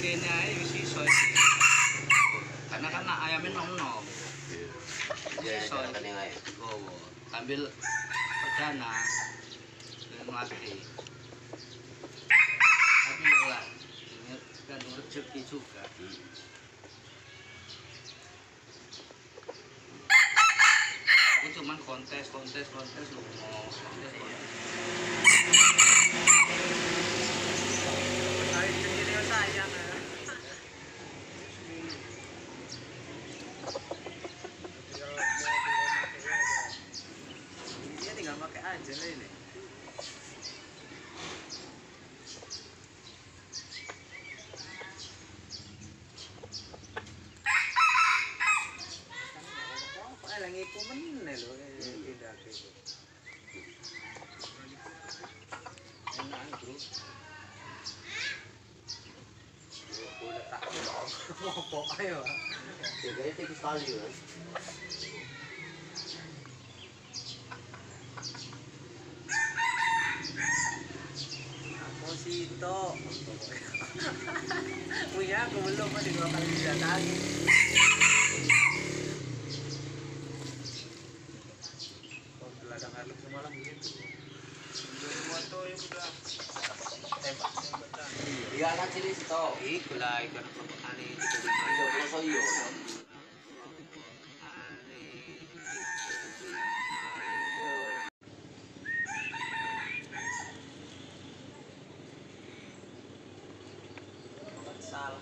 ae wis iso. Karena kan ayamnya nom-nom. Iya, Iso. kan yang lain. Oh, ambil perdana dan mati. Tapi ya lah, ini kan rezeki juga. Aku cuman kontes, kontes, kontes lu mau kontes, kontes. Dia tinggal pakai aja lah ini. Lagi. Enak bro. Udah tak mau ayo. Sito. Punya aku belum masih dua kali didatangi. Oh, ladang Harlem semalam begitu. Moto yang udah tembak tembak dah. Iya anak cilik sih toh. Iku lah ikan perempuan ini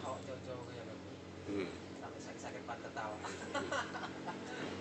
hawak jauh-jauh kayak. Gitu. Hmm. Sampai sakit-sakit banget ketawa. Iya, iya.